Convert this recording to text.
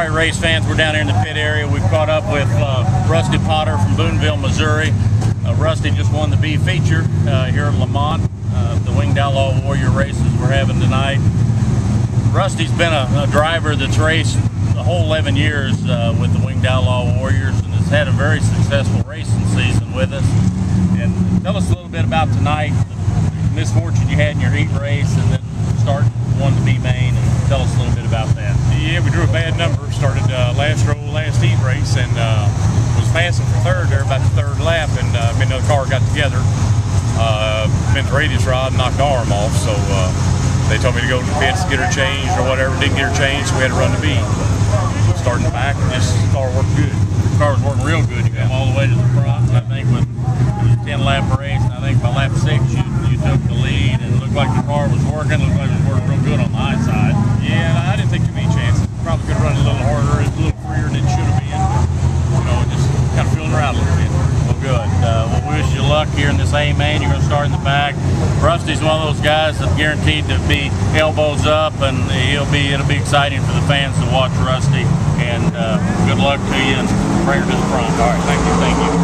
All right, race fans, we're down here in the pit area. We've caught up with uh, Rusty Potter from Boonville, Missouri. Uh, Rusty just won the B feature uh, here at Lamont, uh, the Winged Outlaw Warrior races we're having tonight. Rusty's been a, a driver that's raced the whole 11 years uh, with the Winged Outlaw Warriors and has had a very successful racing season with us. And tell us a little bit about tonight, the misfortune you had in your heat race, and then starting one to B main, and tell us a little bit about that. Yeah, we drew a bad number. Started uh, last row, last heat race, and uh, was passing for third there about the third lap, and uh, me and another car got together. Uh, bent the radius rod, knocked the arm off, so uh, they told me to go to the pits, get her changed or whatever. Didn't get her changed, so we had to run the B. Starting back, this car worked good. The car was working real good. You come all the way to the front, I think with a 10 lap race, I think by lap six you, you took the lead, and it looked like the car was working. It looked like it was working real good on the high side. Yeah, and I didn't take too many chances. Probably could have run a little harder, a little freer than it should have been. But, you know, just kind of feeling around a little bit. Well, good. Uh, well, we wish you luck here in this A main. You're going to start in the back. Rusty's one of those guys that's guaranteed to be elbows up, and he'll be. It'll be exciting for the fans to watch Rusty. And uh, good luck to you, and bring her to the front. All right, thank you. Thank you.